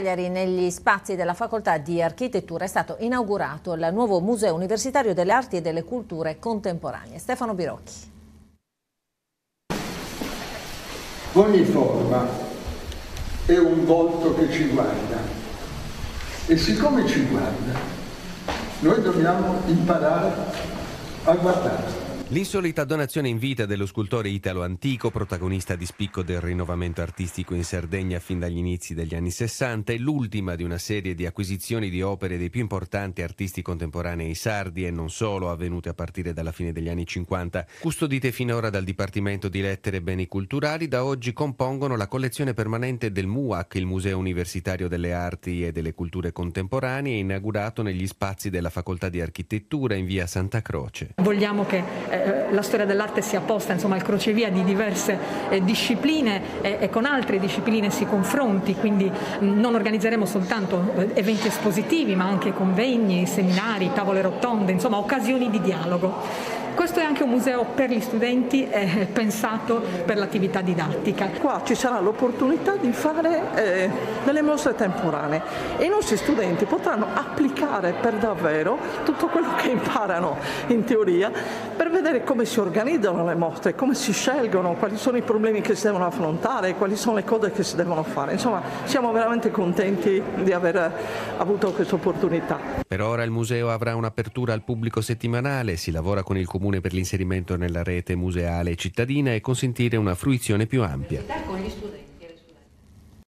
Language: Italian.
Cagliari, negli spazi della Facoltà di Architettura, è stato inaugurato il nuovo Museo Universitario delle Arti e delle Culture Contemporanee. Stefano Birocchi. Ogni forma è un volto che ci guarda e siccome ci guarda, noi dobbiamo imparare a guardare. L'insolita donazione in vita dello scultore Italo Antico, protagonista di spicco del rinnovamento artistico in Sardegna fin dagli inizi degli anni 60, è l'ultima di una serie di acquisizioni di opere dei più importanti artisti contemporanei sardi e non solo, avvenute a partire dalla fine degli anni 50. Custodite finora dal Dipartimento di Lettere e Beni Culturali, da oggi compongono la collezione permanente del MUAC, il Museo Universitario delle Arti e delle Culture Contemporanee, inaugurato negli spazi della Facoltà di Architettura in via Santa Croce. Vogliamo che eh, eh, la storia dell'arte sia posta insomma, al crocevia di diverse eh, discipline e, e, con altre discipline si confronti, quindi mh, mm, non organizzeremo soltanto eh, eventi espositivi ma anche convegni, seminari, tavole rotonde, insomma occasioni di dialogo. Questo è anche un museo per gli studenti eh, pensato per l'attività didattica. Qua ci sarà l'opportunità di fare eh, delle mostre temporanee e i nostri studenti potranno applicare per davvero tutto quello che imparano in teoria per vedere come si organizzano le mostre, come si scelgono, quali sono i problemi che si devono affrontare, quali sono le cose che si devono fare. Insomma, siamo veramente contenti di aver avuto questa opportunità. Per ora il museo avrà un'apertura al pubblico settimanale, si lavora con il comune per l'inserimento nella rete museale cittadina e consentire una fruizione più ampia.